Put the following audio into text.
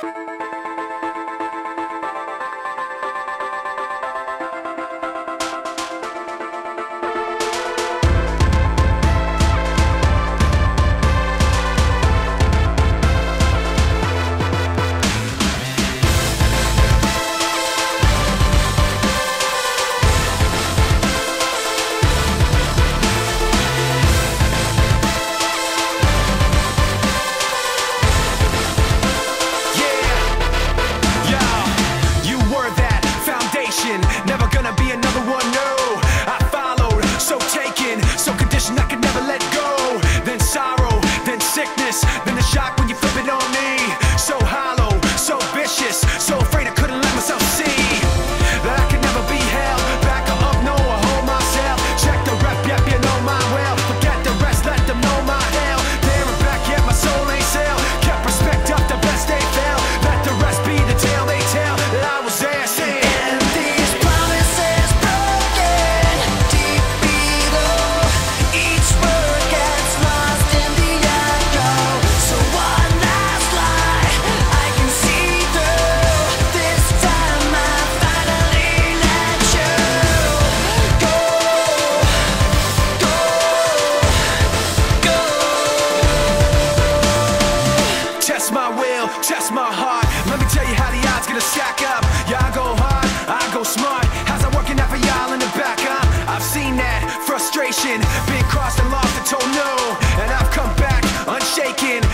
Yeah, test my will, test my heart. Let me tell you how the odds gonna stack up. Y'all go hard, I go smart. How's I working out for y'all in the back, huh? I've seen that frustration, been crossed and lost and told no. And I've come back unshaken.